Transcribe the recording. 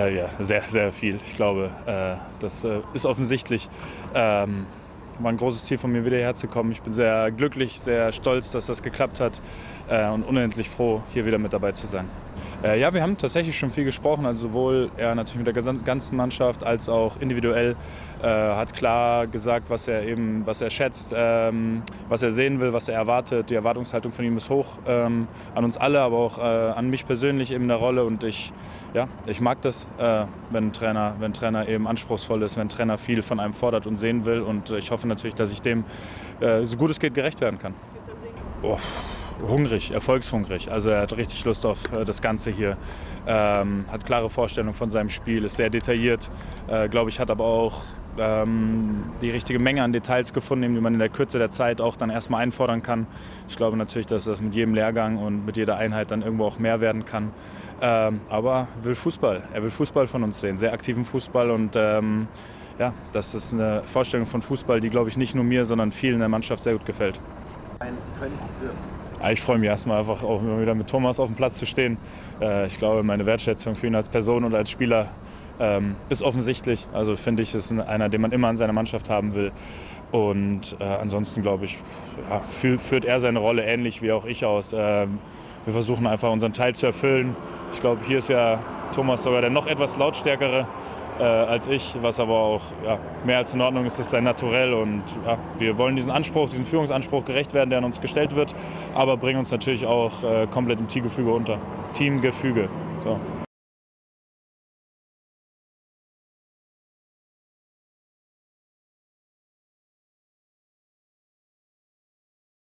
Äh, ja, sehr, sehr viel. Ich glaube, äh, das äh, ist offensichtlich. Ähm, war ein großes Ziel von mir, wieder herzukommen. Ich bin sehr glücklich, sehr stolz, dass das geklappt hat äh, und unendlich froh, hier wieder mit dabei zu sein. Äh, ja, wir haben tatsächlich schon viel gesprochen, also sowohl er natürlich mit der ganzen Mannschaft als auch individuell äh, hat klar gesagt, was er eben, was er schätzt, ähm, was er sehen will, was er erwartet. Die Erwartungshaltung von ihm ist hoch ähm, an uns alle, aber auch äh, an mich persönlich eben in der Rolle und ich, ja, ich mag das, äh, wenn ein Trainer, wenn ein Trainer eben anspruchsvoll ist, wenn ein Trainer viel von einem fordert und sehen will und ich hoffe natürlich, dass ich dem äh, so gut es geht gerecht werden kann. Oh hungrig, erfolgshungrig. Also er hat richtig Lust auf äh, das Ganze hier. Ähm, hat klare Vorstellungen von seinem Spiel, ist sehr detailliert. Äh, Glaube ich, hat aber auch ähm, die richtige Menge an Details gefunden, die man in der Kürze der Zeit auch dann erstmal einfordern kann. Ich glaube natürlich, dass das mit jedem Lehrgang und mit jeder Einheit dann irgendwo auch mehr werden kann. Ähm, aber will Fußball. Er will Fußball von uns sehen, sehr aktiven Fußball und ähm, ja, das ist eine Vorstellung von Fußball, die glaube ich nicht nur mir, sondern vielen in der Mannschaft sehr gut gefällt. Können, ich freue mich erstmal einfach auch immer wieder mit Thomas auf dem Platz zu stehen. Äh, ich glaube, meine Wertschätzung für ihn als Person und als Spieler ähm, ist offensichtlich. Also finde ich, ist einer, den man immer an seiner Mannschaft haben will. Und äh, ansonsten glaube ich, führt er seine Rolle ähnlich wie auch ich aus. Ähm, wir versuchen einfach unseren Teil zu erfüllen. Ich glaube, hier ist ja Thomas sogar der noch etwas lautstärkere äh, als ich, was aber auch ja, mehr als in Ordnung ist, ist sein Naturell und ja, wir wollen diesen Anspruch, diesen Führungsanspruch gerecht werden, der an uns gestellt wird, aber bringen uns natürlich auch äh, komplett im Teamgefüge unter. Teamgefüge. So.